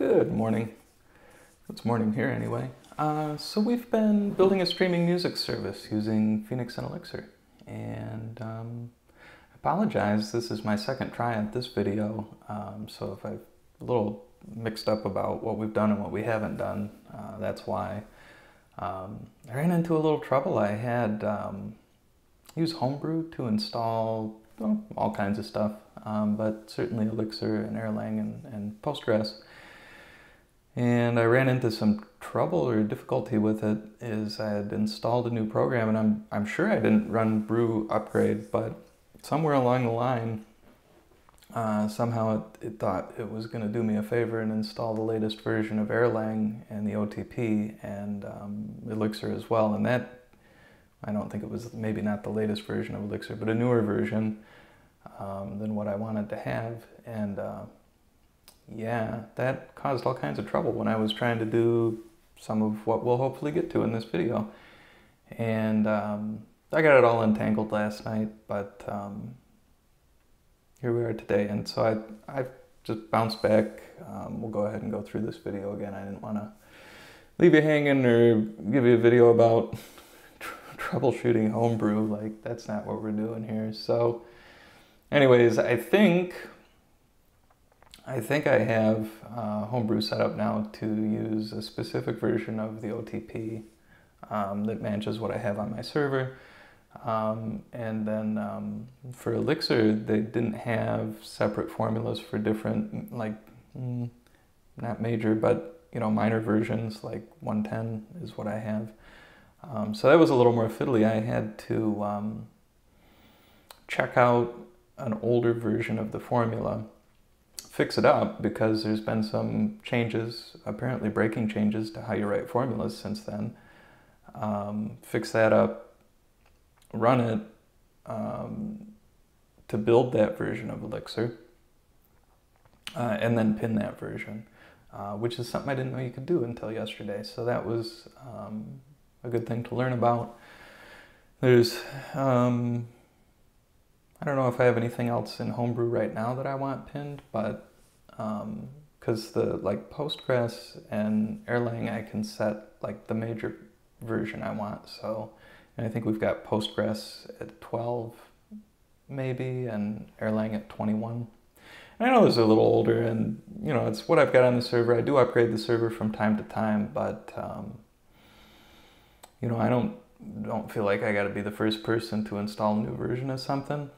Good morning. It's morning here anyway. Uh, so we've been building a streaming music service using Phoenix and Elixir. And um, I apologize, this is my second try at this video. Um, so if I'm a little mixed up about what we've done and what we haven't done, uh, that's why. Um, I ran into a little trouble. I had um, used Homebrew to install well, all kinds of stuff, um, but certainly Elixir and Erlang and, and Postgres. And I ran into some trouble or difficulty with it is I had installed a new program and I'm, I'm sure I didn't run brew upgrade, but somewhere along the line, uh, somehow it, it, thought it was going to do me a favor and install the latest version of Erlang and the OTP and um, Elixir as well. And that, I don't think it was maybe not the latest version of Elixir, but a newer version um, than what I wanted to have. And uh, yeah, that caused all kinds of trouble when I was trying to do some of what we'll hopefully get to in this video. And um, I got it all entangled last night, but um, here we are today. And so I, I just bounced back. Um, we'll go ahead and go through this video again. I didn't want to leave you hanging or give you a video about tr troubleshooting homebrew. Like, that's not what we're doing here. So anyways, I think I think I have uh, Homebrew set up now to use a specific version of the OTP um, that matches what I have on my server. Um, and then um, for Elixir, they didn't have separate formulas for different, like, mm, not major, but, you know, minor versions, like 110 is what I have. Um, so that was a little more fiddly. I had to um, check out an older version of the formula fix it up because there's been some changes, apparently breaking changes to how you write formulas since then. Um, fix that up, run it um, to build that version of Elixir, uh, and then pin that version, uh, which is something I didn't know you could do until yesterday. So that was um, a good thing to learn about. There's um, I don't know if I have anything else in Homebrew right now that I want pinned, but because um, the like Postgres and Erlang, I can set like the major version I want. So, and I think we've got Postgres at 12 maybe, and Erlang at 21. And I know those are a little older, and you know it's what I've got on the server. I do upgrade the server from time to time, but um, you know I don't don't feel like I got to be the first person to install a new version of something.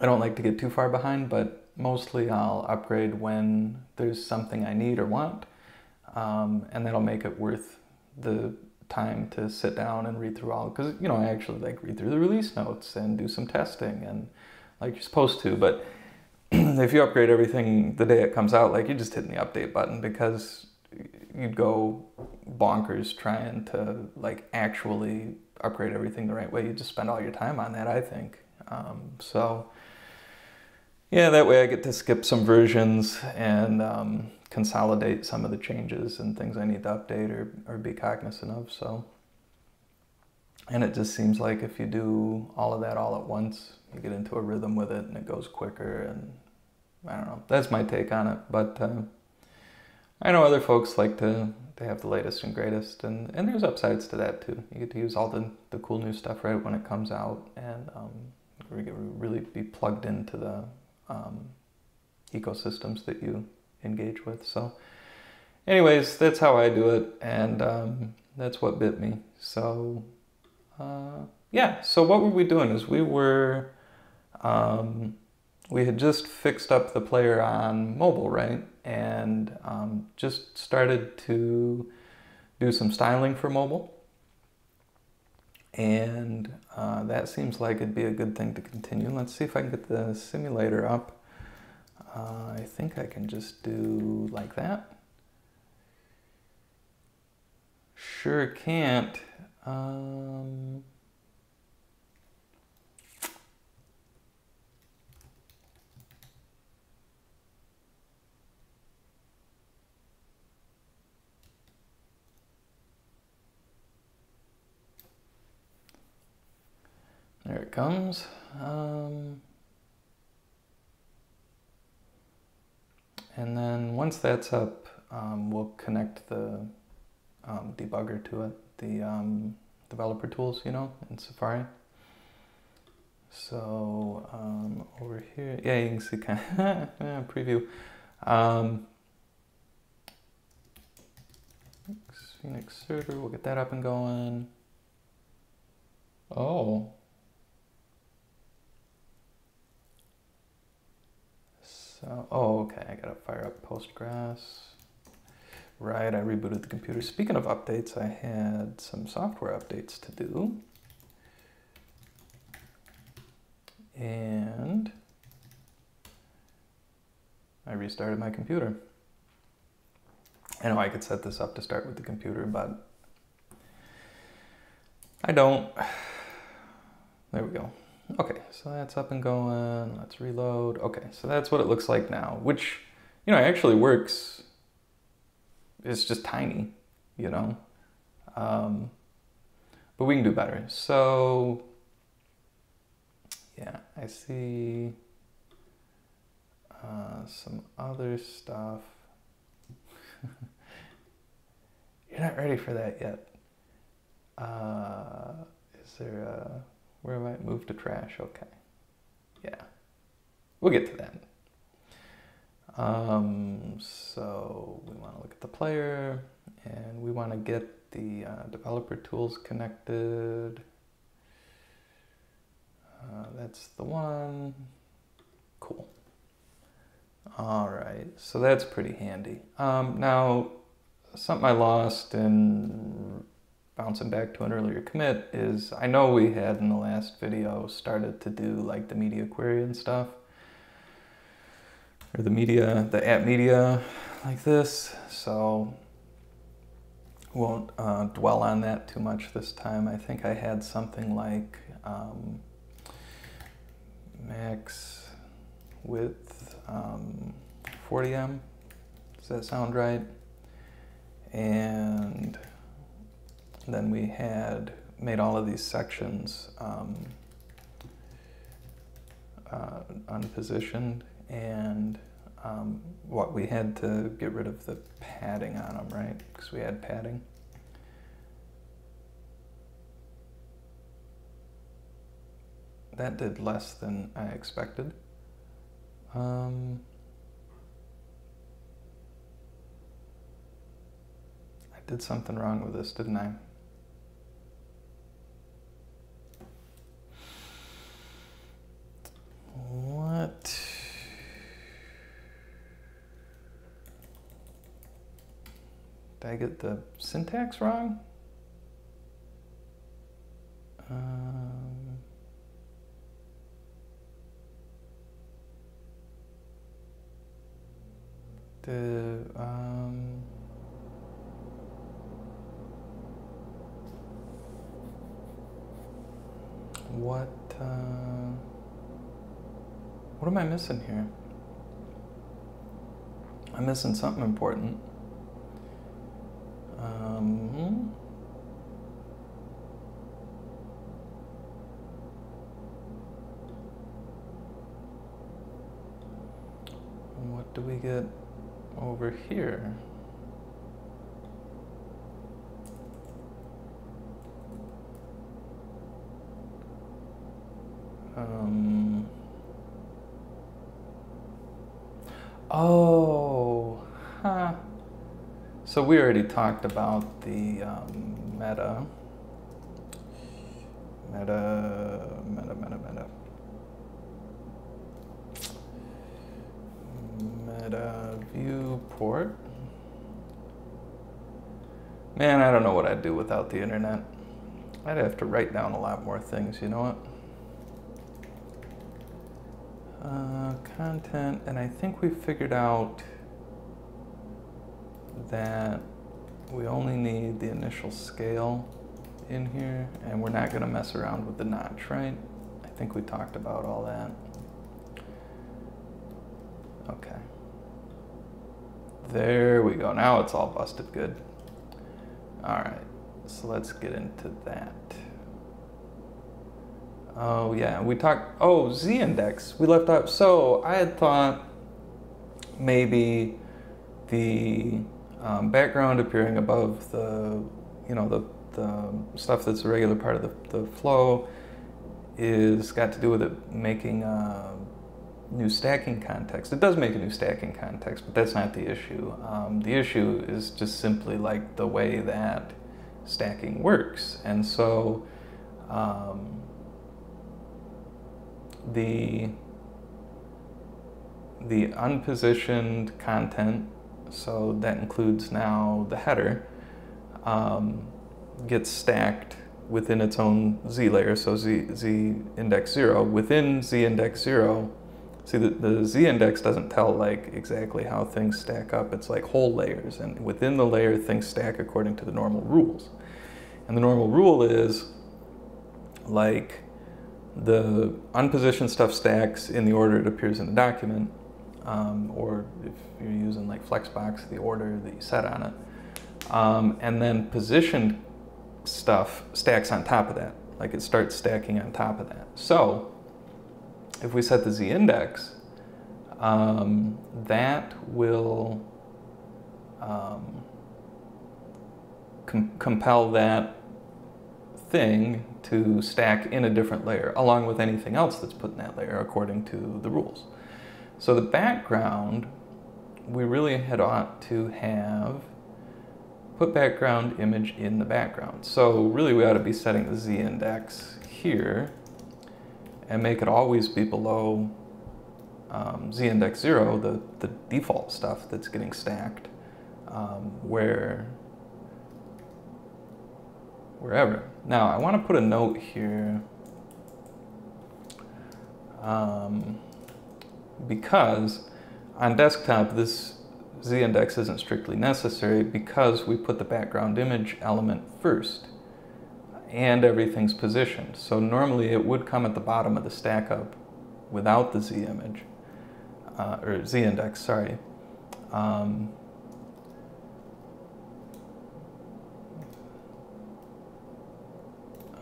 I don't like to get too far behind, but mostly I'll upgrade when there's something I need or want, um, and that'll make it worth the time to sit down and read through all. Because you know, I actually like read through the release notes and do some testing and like you're supposed to. But if you upgrade everything the day it comes out, like you're just hitting the update button because you'd go bonkers trying to like actually upgrade everything the right way. You just spend all your time on that, I think. Um, so yeah, that way I get to skip some versions and um, consolidate some of the changes and things I need to update or, or be cognizant of. So, and it just seems like if you do all of that all at once, you get into a rhythm with it and it goes quicker. And I don't know, that's my take on it. But uh, I know other folks like to, to have the latest and greatest, and, and there's upsides to that too. You get to use all the, the cool new stuff right when it comes out and um, really be plugged into the um, ecosystems that you engage with. So, anyways, that's how I do it, and um, that's what bit me. So, uh, yeah. So what were we doing? Is we were um, we had just fixed up the player on mobile, right, and um, just started to do some styling for mobile. And uh, that seems like it'd be a good thing to continue. Let's see if I can get the simulator up. Uh, I think I can just do like that. Sure can't. Um, it comes. Um, And then once that's up, um, we'll connect the um, debugger to it, the um, developer tools, you know, in Safari. So um, over here, yeah, you can see kind of yeah, preview. Um, Phoenix server, we'll get that up and going. Oh. So, oh, okay, I gotta fire up Postgres. Right, I rebooted the computer. Speaking of updates, I had some software updates to do. And I restarted my computer. I know I could set this up to start with the computer, but I don't. There we go. Okay, so that's up and going. Let's reload. Okay, so that's what it looks like now, which, you know, actually works. It's just tiny, you know. Um, but we can do better. So, yeah, I see uh, some other stuff. You're not ready for that yet. Uh, is there a, where am I? Move to trash, okay. Yeah, we'll get to that. Um, so we want to look at the player and we want to get the uh, developer tools connected. Uh, that's the one. Cool. All right, so that's pretty handy. Um, now, something I lost in bouncing back to an earlier commit is I know we had in the last video started to do like the media query and stuff, or the media, the app media like this. So won't uh, dwell on that too much this time. I think I had something like um, max width um, 40em. Does that sound right? And then we had made all of these sections um, uh, unpositioned and um, what we had to get rid of the padding on them, right? Because we had padding. That did less than I expected. Um, I did something wrong with this, didn't I? Did I get the syntax wrong? Um, the um, what? Uh, what am I missing here? I'm missing something important. Um, what do we get over here? Um, oh, huh. So we already talked about the um, meta, meta, meta, meta, meta, meta viewport. Man, I don't know what I'd do without the internet. I'd have to write down a lot more things, you know what? Uh, content, and I think we figured out that we only need the initial scale in here and we're not going to mess around with the notch, right? I think we talked about all that. Okay. There we go. Now it's all busted good. All right. So let's get into that. Oh yeah, we talked, oh, z-index, we left out. So I had thought maybe the um, background appearing above the, you know, the, the stuff that's a regular part of the, the flow is got to do with it making a new stacking context. It does make a new stacking context, but that's not the issue. Um, the issue is just simply like the way that stacking works. And so um, the the unpositioned content, so that includes now the header, um, gets stacked within its own z layer, so z, z index 0. Within z index 0, see the, the z index doesn't tell like exactly how things stack up, it's like whole layers, and within the layer things stack according to the normal rules. And the normal rule is like the unpositioned stuff stacks in the order it appears in the document, um, or if you're using like Flexbox, the order that you set on it. Um, and then positioned stuff stacks on top of that, like it starts stacking on top of that. So if we set the z index, um, that will um, com compel that thing to stack in a different layer, along with anything else that's put in that layer according to the rules. So the background, we really had ought to have put background image in the background. So really we ought to be setting the z index here and make it always be below um, z index 0, the, the default stuff that's getting stacked, um, where wherever. Now, I want to put a note here um, because on desktop, this z-index isn't strictly necessary because we put the background image element first and everything's positioned. So normally it would come at the bottom of the stack up without the z-image, uh, or z-index, sorry. Um,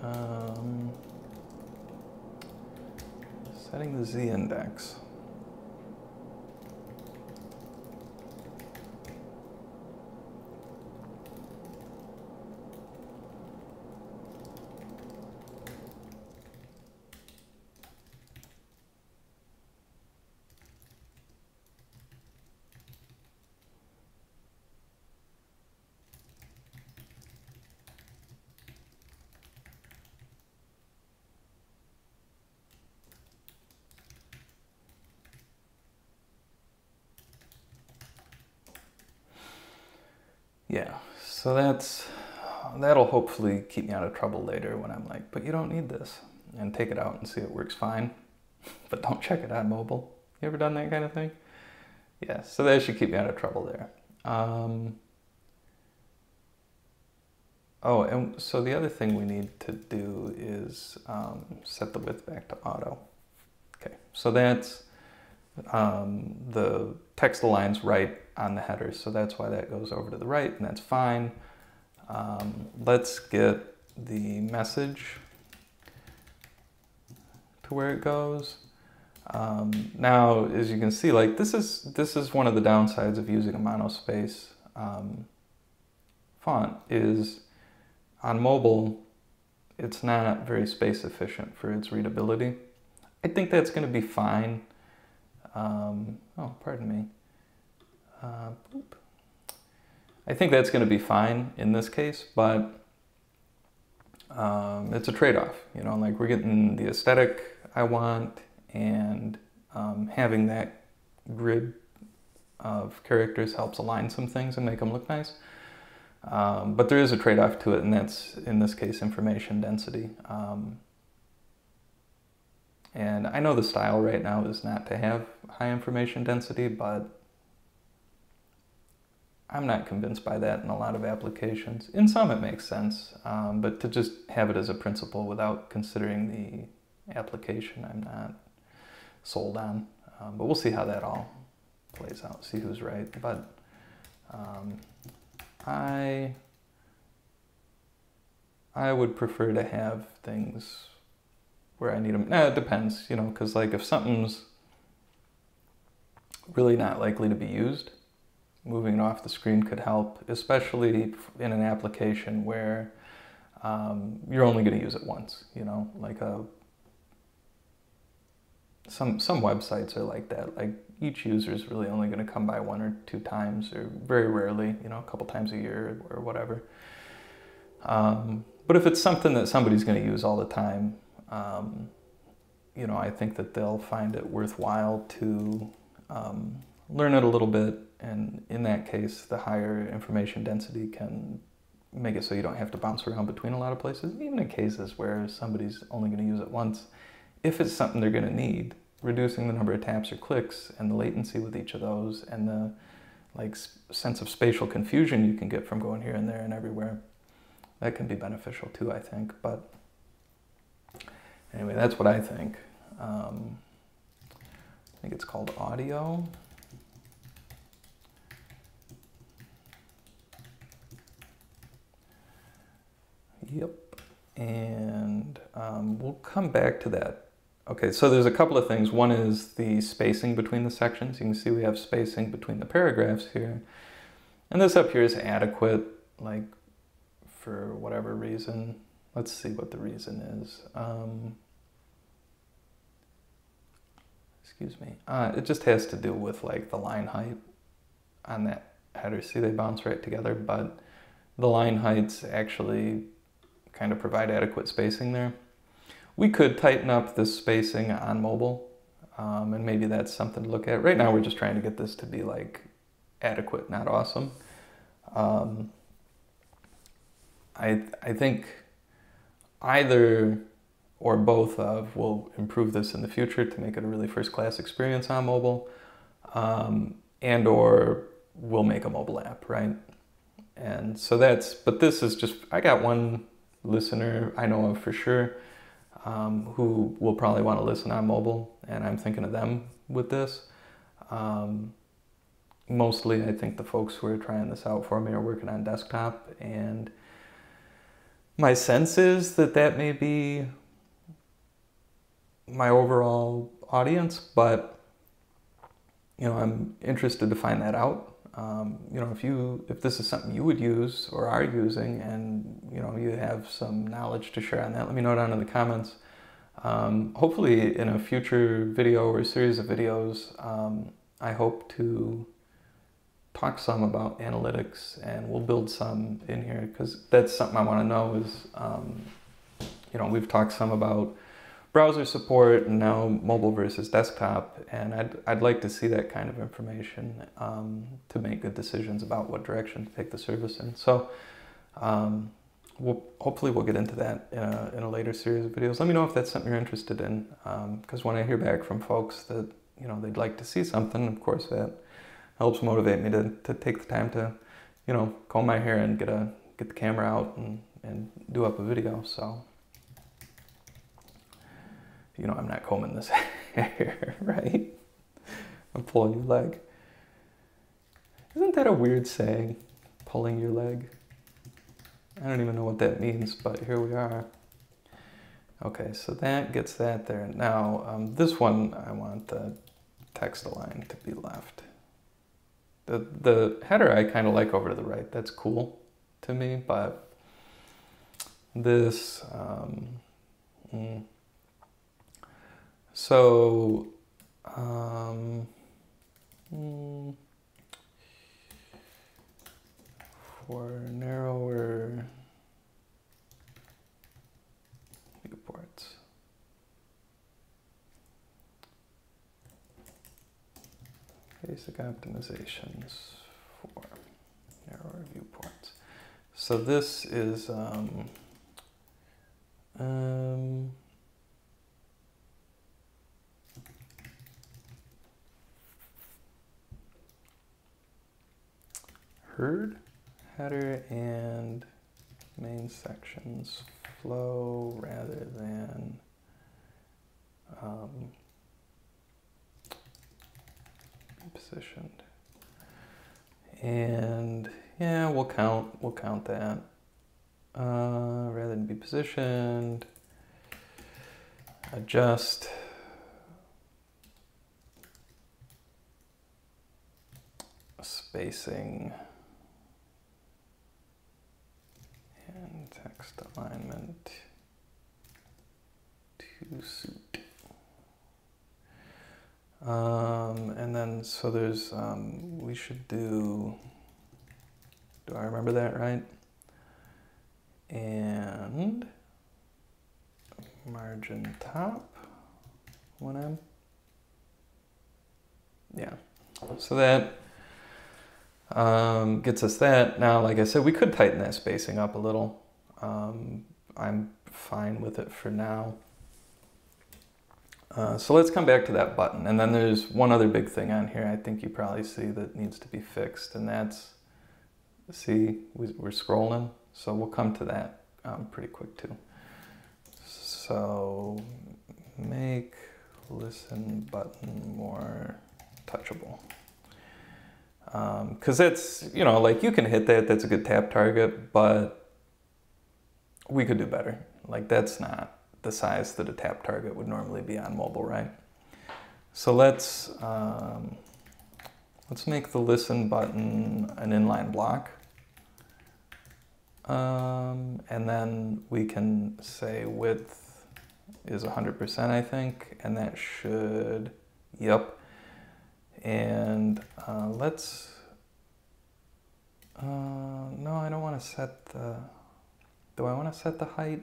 Um, setting the z-index. Yeah, so that's that'll hopefully keep me out of trouble later when I'm like, but you don't need this, and take it out and see it works fine, but don't check it on mobile. You ever done that kind of thing? Yeah, so that should keep me out of trouble there. Um, oh, and so the other thing we need to do is um, set the width back to auto. Okay, so that's um, the text aligns right on the header, so that's why that goes over to the right, and that's fine. Um, let's get the message to where it goes. Um, now, as you can see, like this is this is one of the downsides of using a monospace um, font is on mobile, it's not very space efficient for its readability. I think that's going to be fine. Um, oh, pardon me. Uh, I think that's going to be fine in this case, but um, it's a trade-off. You know, like we're getting the aesthetic I want, and um, having that grid of characters helps align some things and make them look nice. Um, but there is a trade-off to it, and that's in this case information density. Um, and I know the style right now is not to have high information density, but I'm not convinced by that in a lot of applications. In some it makes sense, um, but to just have it as a principle without considering the application, I'm not sold on. Um, but we'll see how that all plays out, see who's right. But um, I, I would prefer to have things where I need them. Now, it depends, you know, because like if something's really not likely to be used. Moving it off the screen could help, especially in an application where um, you're only going to use it once. You know, like a some some websites are like that. Like each user is really only going to come by one or two times, or very rarely, you know, a couple times a year or whatever. Um, but if it's something that somebody's going to use all the time, um, you know, I think that they'll find it worthwhile to um, learn it a little bit. And in that case, the higher information density can make it so you don't have to bounce around between a lot of places. Even in cases where somebody's only going to use it once, if it's something they're going to need, reducing the number of taps or clicks and the latency with each of those and the like sense of spatial confusion you can get from going here and there and everywhere that can be beneficial too i think but anyway that's what i think um, i think it's called audio yep and um, we'll come back to that Okay, so there's a couple of things. One is the spacing between the sections. You can see we have spacing between the paragraphs here. And this up here is adequate, like for whatever reason. Let's see what the reason is. Um, excuse me. Uh, it just has to do with like the line height on that header. See, they bounce right together, but the line heights actually kind of provide adequate spacing there. We could tighten up this spacing on mobile, um, and maybe that's something to look at. Right now, we're just trying to get this to be like adequate, not awesome. Um, I I think either or both of will improve this in the future to make it a really first class experience on mobile, um, and or we'll make a mobile app, right? And so that's, but this is just, I got one listener I know of for sure um, who will probably want to listen on mobile, and I'm thinking of them with this. Um, mostly, I think the folks who are trying this out for me are working on desktop, and my sense is that that may be my overall audience, but you know, I'm interested to find that out um, you know, if you if this is something you would use or are using, and you know you have some knowledge to share on that, let me know down in the comments. Um, hopefully, in a future video or series of videos, um, I hope to talk some about analytics, and we'll build some in here because that's something I want to know. Is um, you know we've talked some about browser support and now mobile versus desktop. And I'd, I'd like to see that kind of information um, to make good decisions about what direction to take the service in. So um, we'll, hopefully we'll get into that in a, in a, later series of videos. Let me know if that's something you're interested in. Because um, when I hear back from folks that you know they'd like to see something, of course that helps motivate me to, to take the time to you know comb my hair and get a get the camera out and, and do up a video. So you know, I'm not combing this hair, right? I'm pulling your leg. Isn't that a weird saying? Pulling your leg? I don't even know what that means, but here we are. Okay, so that gets that there. Now, um, this one, I want the text align to be left. The, the header I kind of like over to the right. That's cool to me, but this, um, mm, so, um, hmm, for narrower viewports. Basic optimizations for narrower viewports. So this is um, um, heard, header, and main sections flow rather than um, positioned. And yeah, we'll count, we'll count that. Uh, rather than be positioned, adjust spacing and text alignment to suit. Um, and then, so there's, um, we should do, do I remember that right? And margin top, 1em. Yeah, so that um, gets us that. Now, like I said, we could tighten that spacing up a little. Um, I'm fine with it for now. Uh, so let's come back to that button. And then there's one other big thing on here I think you probably see that needs to be fixed. And that's, see, we're scrolling. So we'll come to that um, pretty quick too. So make listen button more touchable. Because um, it's, you know, like you can hit that, that's a good tap target, but we could do better. Like that's not the size that a tap target would normally be on mobile, right? So let's, um, let's make the listen button an inline block. Um, and then we can say width is 100%, I think, and that should, yep. And uh, let's, uh, no, I don't want to set the, do I want to set the height?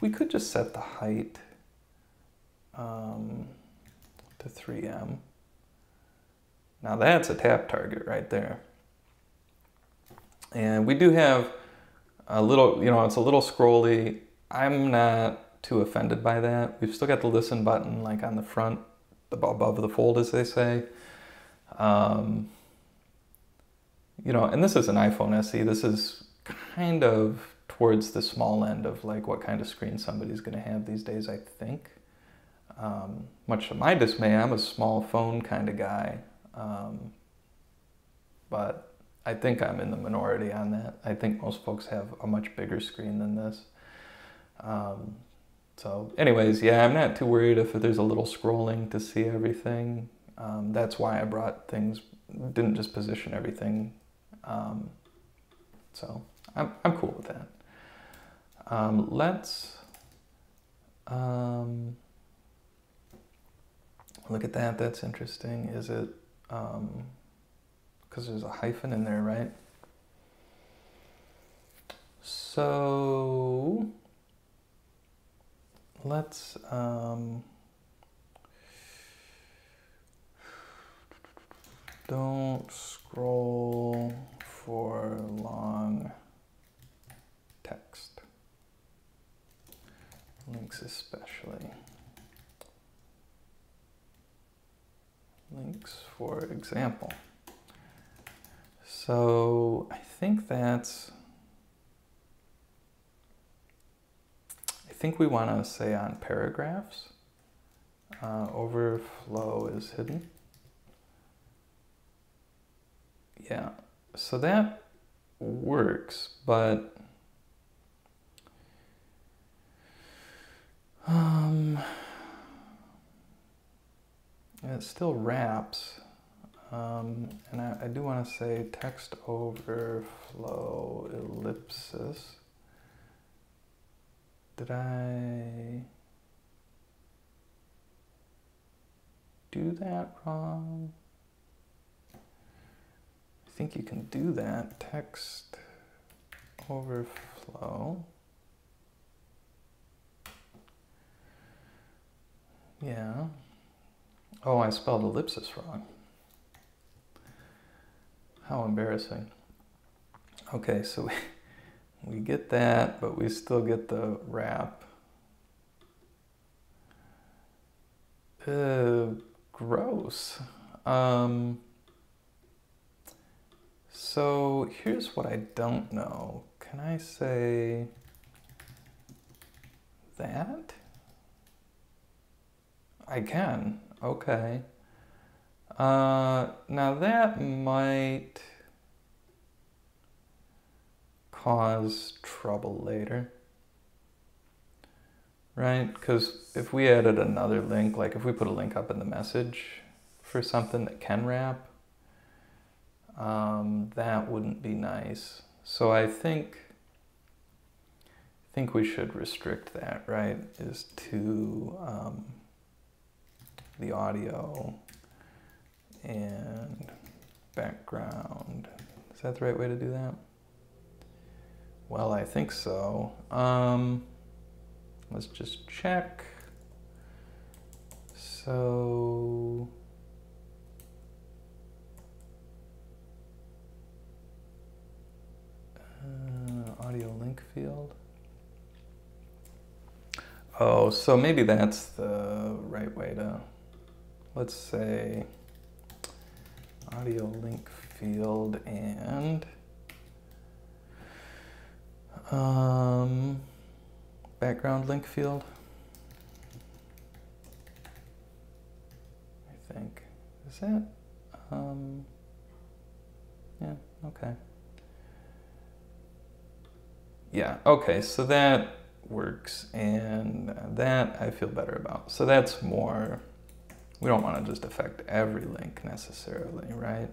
We could just set the height um, to 3em. Now that's a tap target right there. And we do have a little, you know, it's a little scrolly. I'm not too offended by that. We've still got the listen button like on the front, above the fold, as they say. Um, you know, and this is an iPhone SE. This is kind of towards the small end of like what kind of screen somebody's going to have these days, I think. Um, much to my dismay, I'm a small phone kind of guy. Um, but I think I'm in the minority on that. I think most folks have a much bigger screen than this. Um, so anyways, yeah, I'm not too worried if there's a little scrolling to see everything. Um, that's why I brought things, didn't just position everything. Um, so I'm, I'm cool with that. Um, let's um, look at that. That's interesting. Is it, um, because there's a hyphen in there, right? So let's um, don't scroll for long text links especially links for example so I think that's, I think we want to say on paragraphs, uh, overflow is hidden. Yeah, so that works, but um, it still wraps. Um, and I, I do want to say text overflow ellipsis. Did I do that wrong? I think you can do that. Text overflow. Yeah. Oh, I spelled ellipsis wrong. How embarrassing. Okay, so we, we get that, but we still get the wrap. Uh, gross. Um, so here's what I don't know. Can I say that? I can. Okay. Uh, now that might cause trouble later, right? Because if we added another link, like if we put a link up in the message for something that can wrap, um, that wouldn't be nice. So I think I think we should restrict that, right? Is to um, the audio and background. Is that the right way to do that? Well, I think so. Um, let's just check. So, uh, audio link field. Oh, so maybe that's the right way to, let's say, audio link field and um, background link field. I think. Is that? Um, yeah, okay. Yeah, okay, so that works and that I feel better about. So that's more, we don't want to just affect every link necessarily, right?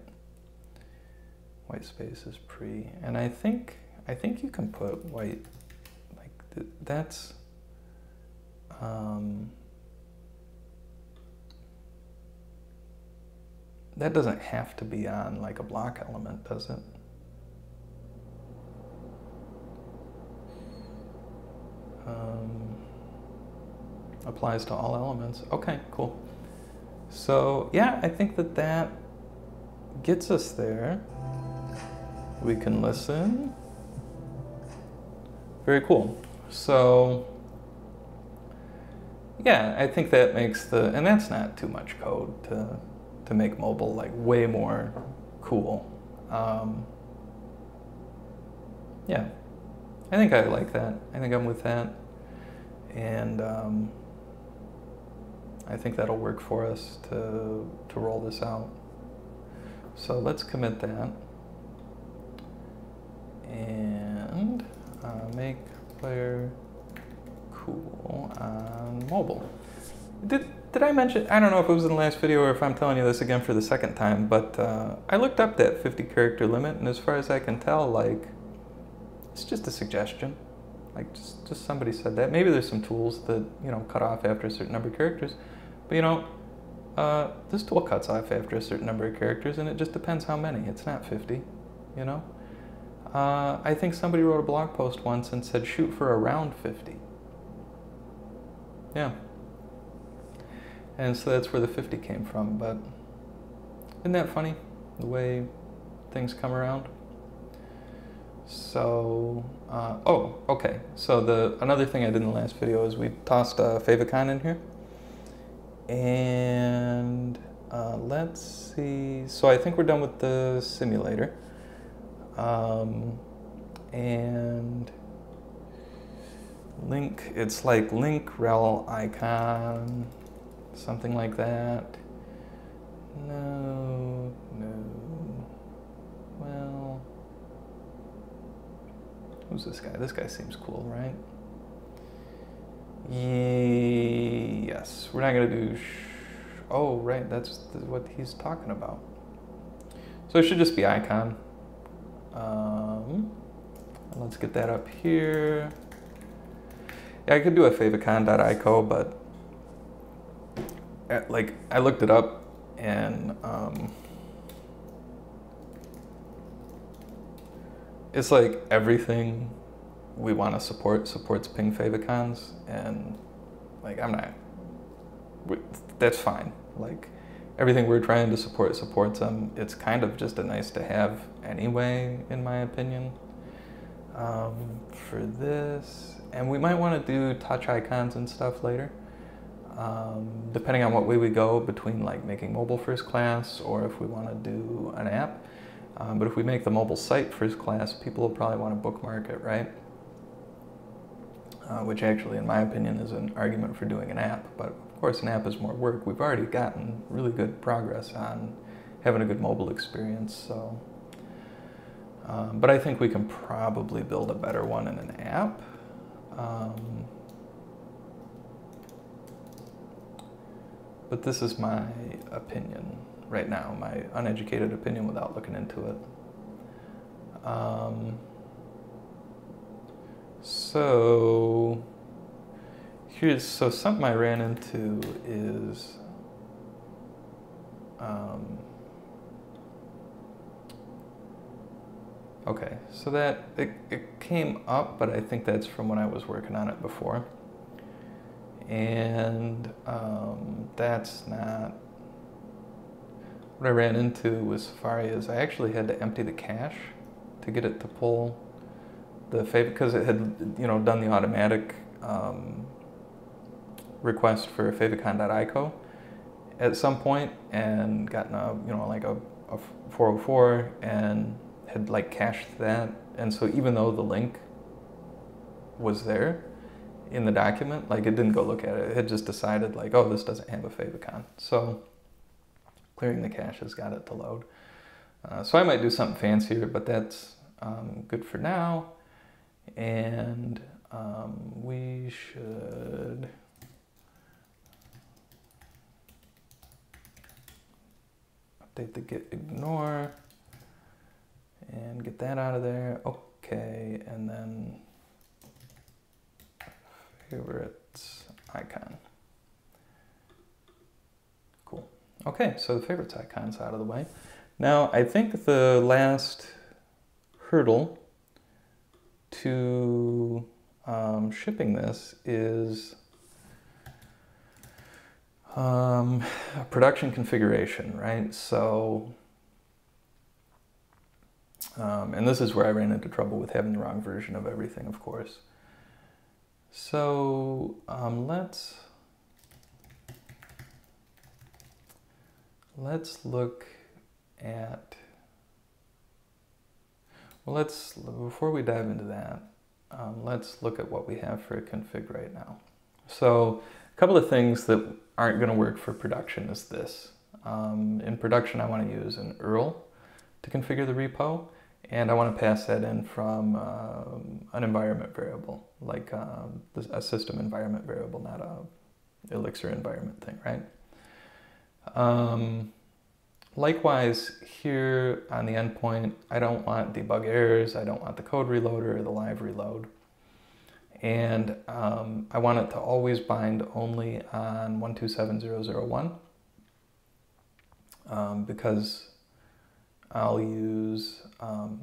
White space is pre, and I think, I think you can put white, like th that's, um, that doesn't have to be on like a block element, does it? Um, applies to all elements. Okay, cool. So yeah, I think that that gets us there. We can listen. Very cool. So yeah, I think that makes the, and that's not too much code to, to make mobile like way more cool. Um, yeah, I think I like that. I think I'm with that. And um, I think that'll work for us to, to roll this out. So let's commit that. And uh, make player cool on mobile. Did, did I mention, I don't know if it was in the last video or if I'm telling you this again for the second time, but uh, I looked up that 50 character limit and as far as I can tell, like, it's just a suggestion. Like just, just somebody said that. Maybe there's some tools that, you know, cut off after a certain number of characters. But you know, uh, this tool cuts off after a certain number of characters and it just depends how many. It's not 50, you know? Uh, I think somebody wrote a blog post once and said shoot for around 50. Yeah. And so that's where the 50 came from, but isn't that funny? The way things come around? So, uh, oh, okay. So the another thing I did in the last video is we tossed a favicon in here. And uh, let's see. So I think we're done with the simulator. Um, and link, it's like link rel icon, something like that. No, no. Well, Who's this guy? This guy seems cool, right? Yes, we're not gonna do. oh, right, that's what he's talking about. So it should just be icon. Um, let's get that up here. Yeah, I could do a favicon.ico, but at, like I looked it up and um, it's like everything we want to support supports PNG favicons and like i'm not that's fine. Like everything we're trying to support supports them. It's kind of just a nice to have anyway in my opinion. Um, for this and we might want to do touch icons and stuff later. Um, depending on what way we go between like making mobile first class or if we want to do an app. Um, but if we make the mobile site first class, people will probably want to bookmark it, right? Uh, which actually, in my opinion, is an argument for doing an app. But of course, an app is more work. We've already gotten really good progress on having a good mobile experience. So, um, but I think we can probably build a better one in an app. Um, but this is my opinion. right now, my uneducated opinion without looking into it. Um, so here's so something I ran into is um, okay, so that it, it came up, but I think that's from when I was working on it before. And um, that's not what I ran into with Safari is I actually had to empty the cache to get it to pull the because it had you know done the automatic um, request for favicon.ico at some point and gotten a you know like a, a 404 and had like cached that. And so even though the link was there in the document like it didn't go look at it. It had just decided like oh this doesn't have a favicon. So clearing the cache has got it to load. Uh, so I might do something fancier but that's um, good for now and um, we should update the git ignore and get that out of there. Okay, and then favorites icon. Cool. Okay, so the favorites icon's out of the way. Now, I think the last hurdle to um, shipping this is um, production configuration, right? So, um, and this is where I ran into trouble with having the wrong version of everything, of course. So um, let's let's look at well, let's before we dive into that, um, let's look at what we have for a config right now. So a couple of things that aren't going to work for production is this. Um, in production, I want to use an URL to configure the repo, and I want to pass that in from um, an environment variable, like um, a system environment variable, not a Elixir environment thing, right? Um, likewise, here on the endpoint, I don't want debug errors, I don't want the code reloader or the live reload. And um, I want it to always bind only on 127001 um, because I'll use um,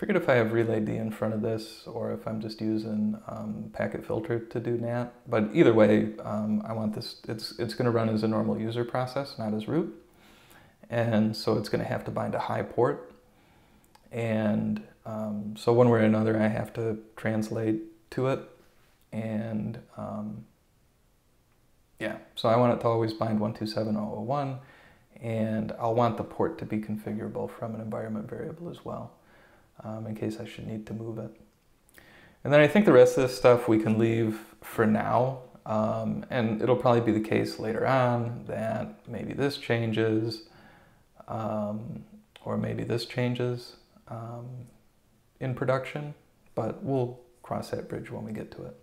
forget if I have RelayD in front of this or if I'm just using um, packet filter to do NAT. But either way, um, I want this, it's, it's going to run as a normal user process, not as root. And so it's going to have to bind a high port and um, so one way or another, I have to translate to it. And um, yeah, so I want it to always bind 127001 and I'll want the port to be configurable from an environment variable as well um, in case I should need to move it. And then I think the rest of this stuff we can leave for now. Um, and it'll probably be the case later on that maybe this changes um, or maybe this changes um, in production, but we'll cross that bridge when we get to it.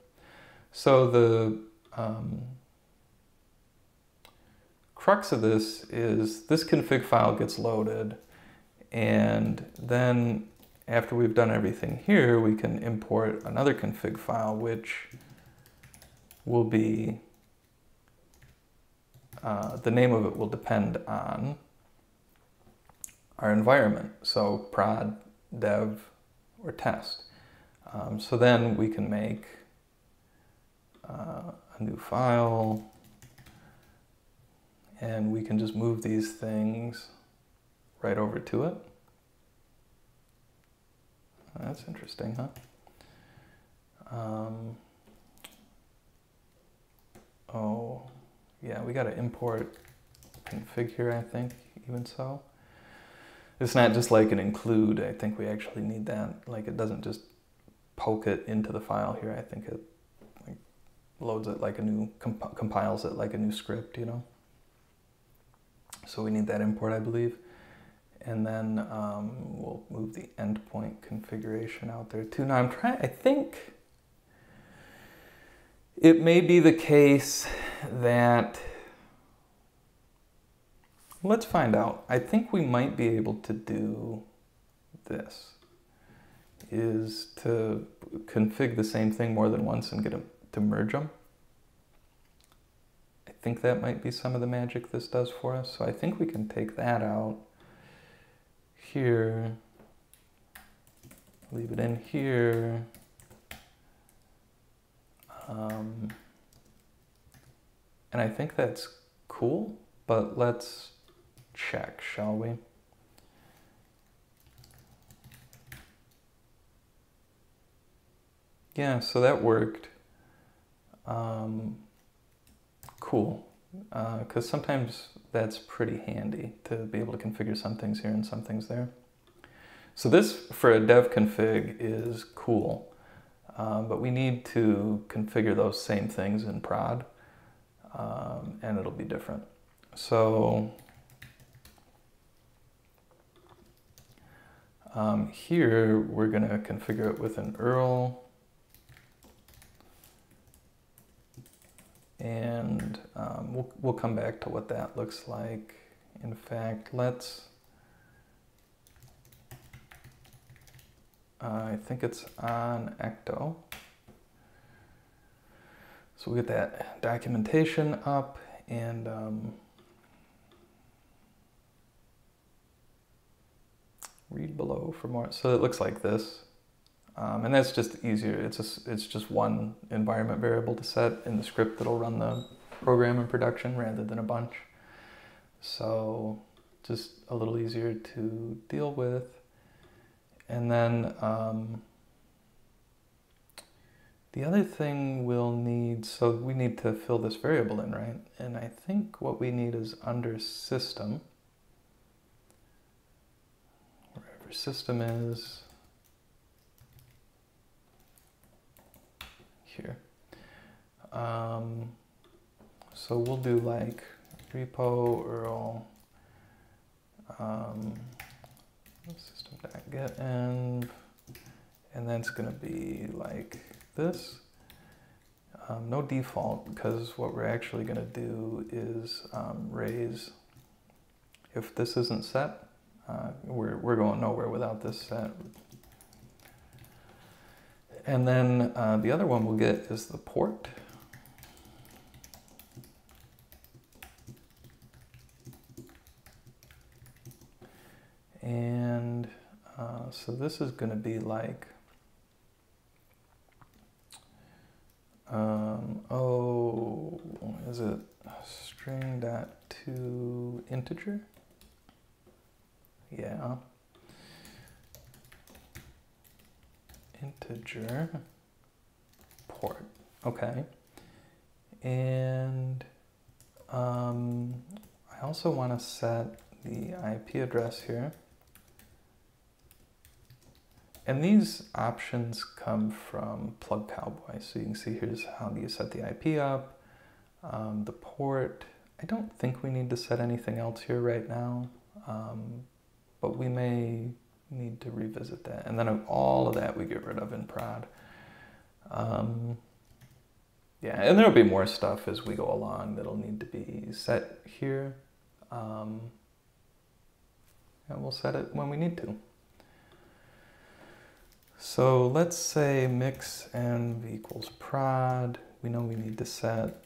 So the um, crux of this is this config file gets loaded and then after we've done everything here, we can import another config file, which will be, uh, the name of it will depend on our environment. So prod, dev, or test. Um, so then we can make uh, a new file and we can just move these things right over to it. That's interesting, huh? Um, oh, yeah, we got to import config here, I think, even so. It's not just like an include. I think we actually need that. Like it doesn't just poke it into the file here. I think it like, loads it like a new, comp compiles it like a new script, you know? So we need that import, I believe. And then um, we'll move the endpoint configuration out there too. Now I'm trying, I think it may be the case that, let's find out. I think we might be able to do this, is to config the same thing more than once and get them to merge them. I think that might be some of the magic this does for us. So I think we can take that out here, leave it in here. Um, and I think that's cool, but let's check, shall we? Yeah, so that worked. Um, cool, because uh, sometimes that's pretty handy to be able to configure some things here and some things there. So this, for a dev config, is cool, um, but we need to configure those same things in prod, um, and it'll be different. So um, here, we're going to configure it with an URL and um, we'll, we'll come back to what that looks like. In fact, let's, I think it's on Ecto. So we get that documentation up and um, read below for more. So it looks like this. Um, and that's just easier. It's just, it's just one environment variable to set in the script that'll run the program in production rather than a bunch. So just a little easier to deal with. And then um, the other thing we'll need, so we need to fill this variable in, right? And I think what we need is under system, wherever system is, here. Um, so we'll do like repo URL um, system.get env, and then it's going to be like this. Um, no default because what we're actually going to do is um, raise. If this isn't set, uh, we're, we're going nowhere without this set. And then uh, the other one we'll get is the port. And uh, so this is going to be like, um, oh, is it string dot to integer? Yeah. Integer port. Okay. And um, I also want to set the IP address here. And these options come from Plug Cowboy. So you can see here's how you set the IP up, um, the port. I don't think we need to set anything else here right now, um, but we may need to revisit that. And then all of that we get rid of in prod. Um, yeah, and there'll be more stuff as we go along that'll need to be set here. Um, and we'll set it when we need to. So let's say mix env equals prod. We know we need to set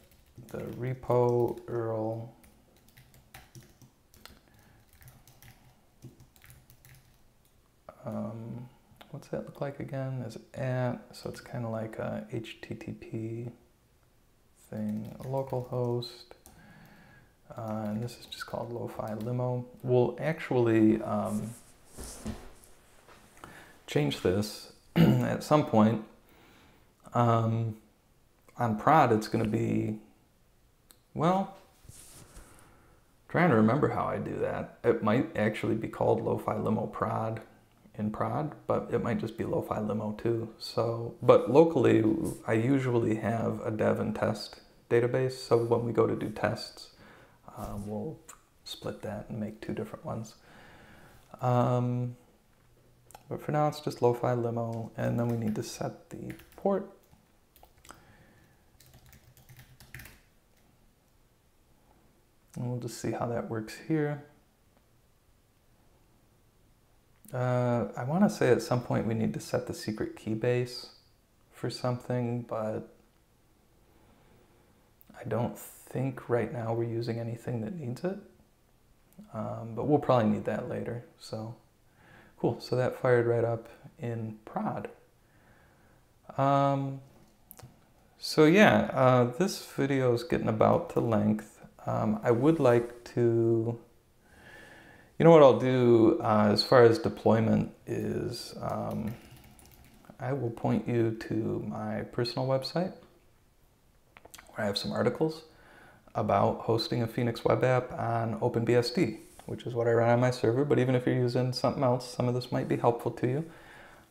the repo URL um, what's that look like again? Is at, so it's kind of like a HTTP thing, a local host. Uh, and this is just called lo-fi limo. We'll actually um, change this at some point. Um, on prod, it's going to be, well, trying to remember how I do that. It might actually be called lo-fi limo prod in prod, but it might just be lo-fi limo too. So, but locally, I usually have a dev and test database. So when we go to do tests, um, we'll split that and make two different ones. Um, but for now, it's just lo-fi limo, and then we need to set the port. And we'll just see how that works here. Uh, I want to say at some point we need to set the secret key base for something, but I don't think right now we're using anything that needs it. Um, but we'll probably need that later. So cool. So that fired right up in prod. Um, so yeah, uh, this video is getting about to length. Um, I would like to, you know what I'll do uh, as far as deployment is, um, I will point you to my personal website where I have some articles about hosting a Phoenix web app on OpenBSD, which is what I run on my server. But even if you're using something else, some of this might be helpful to you.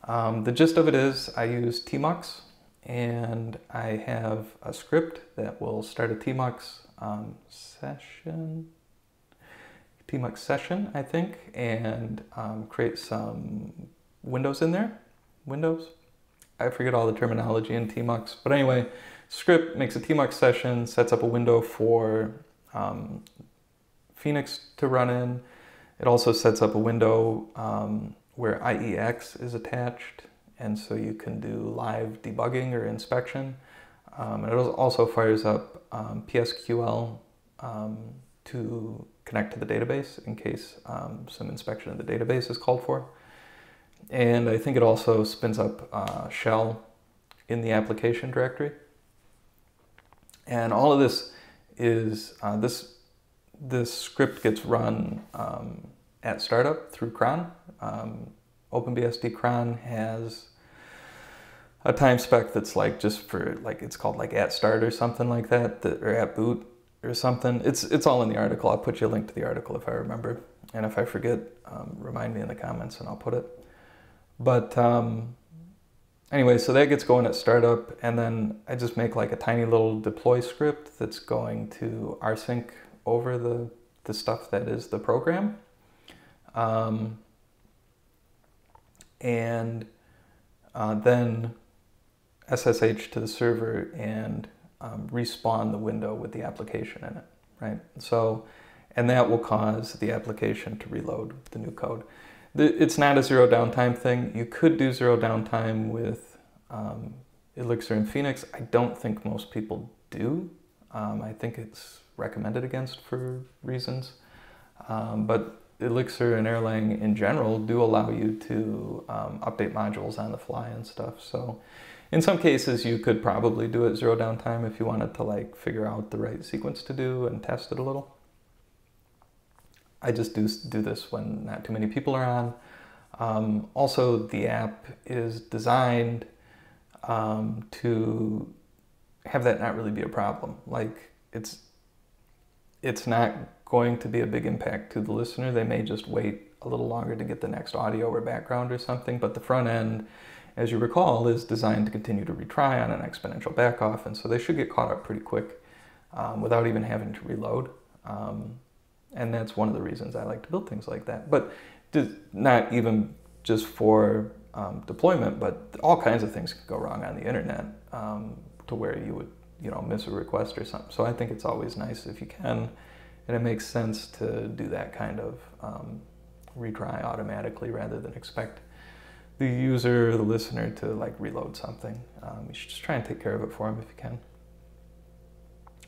Um, the gist of it is I use tmux and I have a script that will start a tmux um, session, tmux session, I think, and um, create some windows in there. Windows? I forget all the terminology in tmux, but anyway, script makes a tmux session, sets up a window for um, Phoenix to run in. It also sets up a window um, where IEX is attached, and so you can do live debugging or inspection. Um, and it also fires up um, PSQL um, to connect to the database in case um, some inspection of the database is called for. And I think it also spins up uh, shell in the application directory. And all of this is, uh, this, this script gets run um, at startup through cron. Um, OpenBSD cron has a time spec that's like just for like it's called like at start or something like that, that or at boot or something. It's it's all in the article. I'll put you a link to the article if I remember, and if I forget, um, remind me in the comments and I'll put it. But um, anyway, so that gets going at startup, and then I just make like a tiny little deploy script that's going to rsync over the the stuff that is the program. Um, and uh, then SSH to the server and um, respawn the window with the application in it, right? So, and that will cause the application to reload the new code. The, it's not a zero downtime thing. You could do zero downtime with um, Elixir and Phoenix. I don't think most people do. Um, I think it's recommended against for reasons. Um, but Elixir and Erlang in general do allow you to um, update modules on the fly and stuff. So in some cases, you could probably do it zero downtime if you wanted to like figure out the right sequence to do and test it a little. I just do, do this when not too many people are on. Um, also, the app is designed um, to have that not really be a problem. Like it's it's not going to be a big impact to the listener. They may just wait a little longer to get the next audio or background or something, but the front end as you recall, is designed to continue to retry on an exponential backoff, and so they should get caught up pretty quick um, without even having to reload. Um, and that's one of the reasons I like to build things like that. But not even just for um, deployment, but all kinds of things can go wrong on the internet um, to where you would, you know, miss a request or something. So I think it's always nice if you can, and it makes sense to do that kind of um, retry automatically rather than expect the user, the listener to like reload something. Um, you should just try and take care of it for them if you can.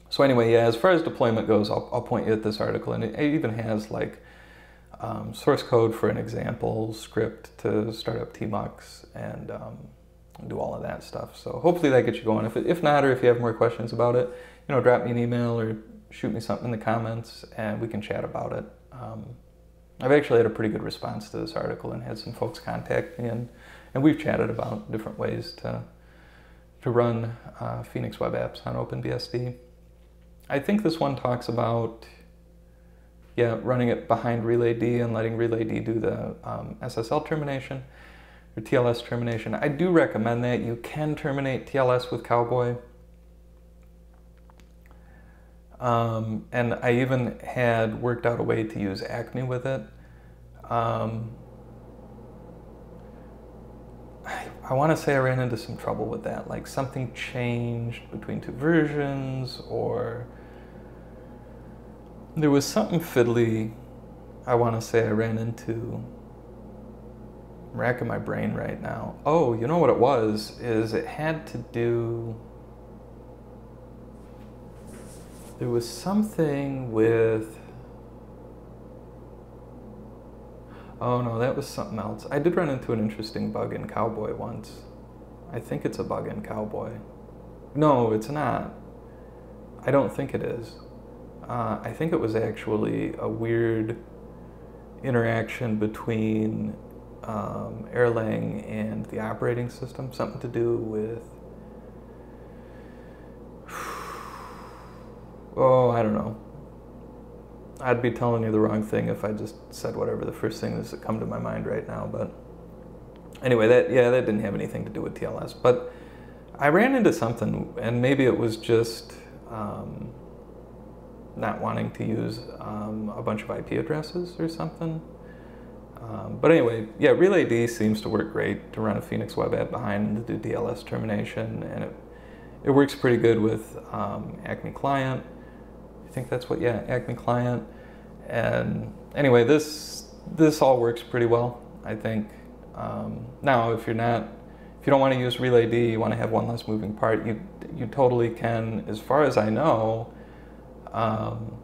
So anyway, yeah, as far as deployment goes, I'll, I'll point you at this article, and it, it even has like um, source code for an example script to start up tmux and um, do all of that stuff. So hopefully that gets you going. If, if not, or if you have more questions about it, you know, drop me an email or shoot me something in the comments, and we can chat about it. Um, I've actually had a pretty good response to this article and had some folks contact me, and, and we've chatted about different ways to, to run uh, Phoenix web apps on OpenBSD. I think this one talks about yeah, running it behind RelayD and letting RelayD do the um, SSL termination or TLS termination. I do recommend that. You can terminate TLS with Cowboy. Um, and I even had worked out a way to use Acme with it. Um, I, I want to say I ran into some trouble with that. Like something changed between two versions, or there was something fiddly I want to say I ran into. I'm racking my brain right now. Oh, you know what it was? Is it had to do. There was something with. Oh no, that was something else. I did run into an interesting bug in Cowboy once. I think it's a bug in Cowboy. No, it's not. I don't think it is. Uh, I think it was actually a weird interaction between um, Erlang and the operating system, something to do with, oh, I don't know. I'd be telling you the wrong thing if I just said whatever the first thing is that come to my mind right now, but anyway, that, yeah, that didn't have anything to do with TLS, but I ran into something, and maybe it was just, um, not wanting to use um, a bunch of IP addresses or something. Um, but anyway, yeah, RelayD seems to work great to run a Phoenix web app behind the TLS termination, and it, it works pretty good with um, Acme Client. Think that's what, yeah, Acme Client. And anyway, this this all works pretty well, I think. Um, now, if you're not, if you don't want to use RelayD, you want to have one less moving part, you you totally can. As far as I know, um,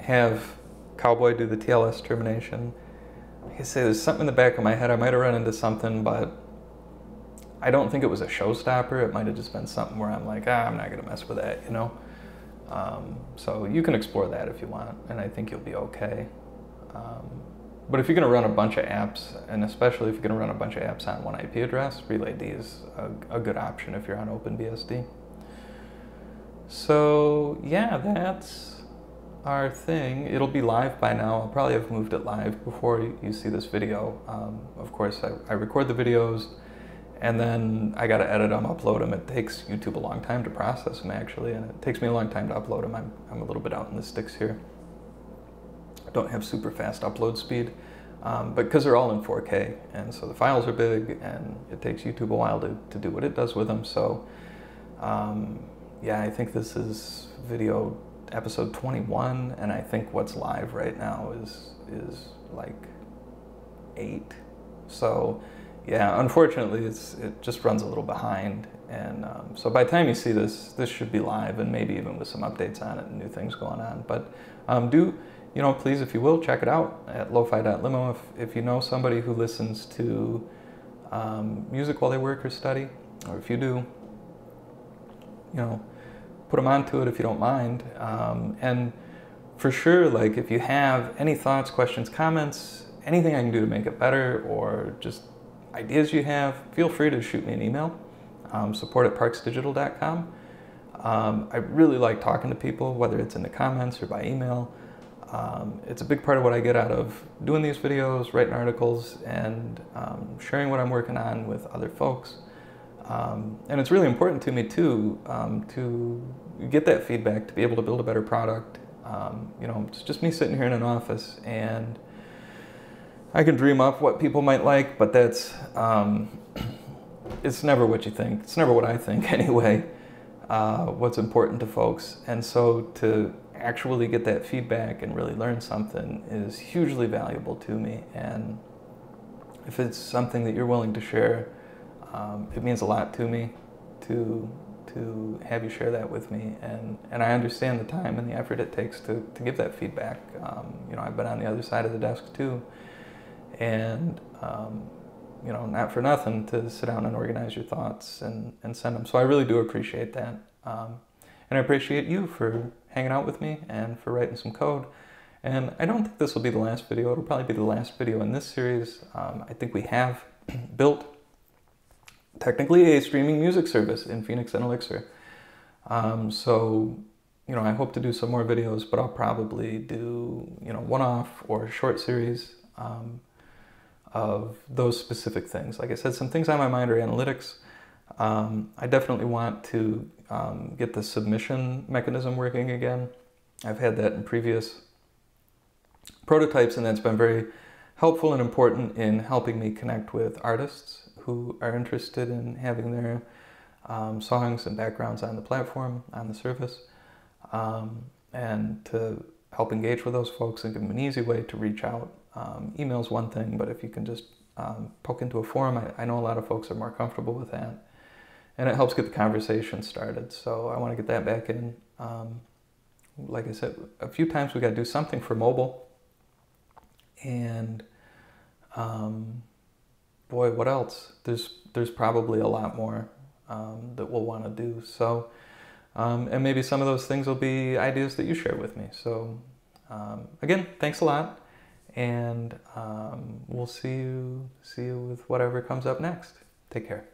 have Cowboy do the TLS termination. Like I say, there's something in the back of my head. I might have run into something, but I don't think it was a showstopper. It might have just been something where I'm like, ah, I'm not going to mess with that, you know? Um, so you can explore that if you want, and I think you'll be okay. Um, but if you're going to run a bunch of apps, and especially if you're going to run a bunch of apps on one IP address, RelayD is a, a good option if you're on OpenBSD. So yeah, that's our thing. It'll be live by now. I'll probably have moved it live before you see this video. Um, of course, I, I, record the videos and then I gotta edit them, upload them. It takes YouTube a long time to process them actually, and it takes me a long time to upload them. I'm, I'm a little bit out in the sticks here. I don't have super fast upload speed, um, but because they're all in 4K, and so the files are big, and it takes YouTube a while to, to do what it does with them, so um, yeah, I think this is video episode 21, and I think what's live right now is is like eight. So yeah, unfortunately, it's it just runs a little behind, and um, so by the time you see this, this should be live, and maybe even with some updates on it and new things going on. But um, do you know, please, if you will, check it out at lofi.limo. If if you know somebody who listens to um, music while they work or study, or if you do, you know put them onto it if you don't mind. Um, and for sure, like if you have any thoughts, questions, comments, anything I can do to make it better, or just ideas you have, feel free to shoot me an email. Um, support at parksdigital.com. Um, I really like talking to people, whether it's in the comments or by email. Um, it's a big part of what I get out of doing these videos, writing articles, and um, sharing what I'm working on with other folks. Um, and it's really important to me too um, to get that feedback to be able to build a better product. Um, you know, it's just me sitting here in an office and I can dream up what people might like, but that's, um, it's never what you think. It's never what I think anyway, uh, what's important to folks. And so to actually get that feedback and really learn something is hugely valuable to me. And if it's something that you're willing to share, um, it means a lot to me to to have you share that with me and and I understand the time and the effort it takes to, to give that feedback um, you know I've been on the other side of the desk too and um, you know not for nothing to sit down and organize your thoughts and, and send them so I really do appreciate that um, and I appreciate you for hanging out with me and for writing some code. And I don't think this will be the last video. It'll probably be the last video in this series. Um, I think we have built technically a streaming music service in Phoenix and Elixir. Um, so, you know, I hope to do some more videos, but I'll probably do, you know, one-off or short series. Um, of those specific things. Like I said, some things on my mind are analytics. Um, I definitely want to um, get the submission mechanism working again. I've had that in previous prototypes, and that's been very helpful and important in helping me connect with artists who are interested in having their um, songs and backgrounds on the platform, on the service. um, and to help engage with those folks and give them an easy way to reach out. Um, email's one thing, but if you can just um, poke into a forum, I, I know a lot of folks are more comfortable with that and it helps get the conversation started. So I want to get that back in. Um, like I said, a few times we got to do something for mobile, and um, boy, what else? There's there's probably a lot more um, that we'll want to do. So, um, and maybe some of those things will be ideas that you share with me. So, um, again, thanks a lot, and um, we'll see you see you with whatever comes up next. Take care.